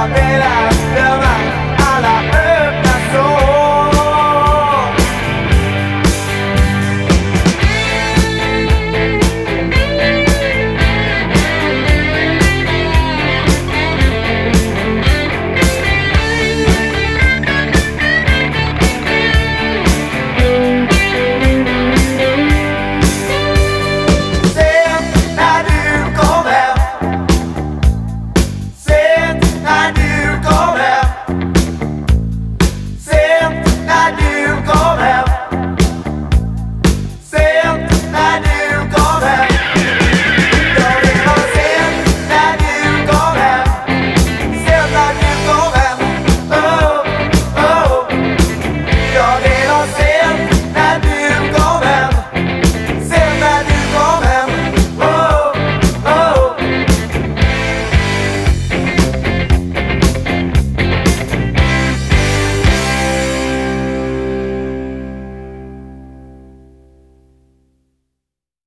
haverá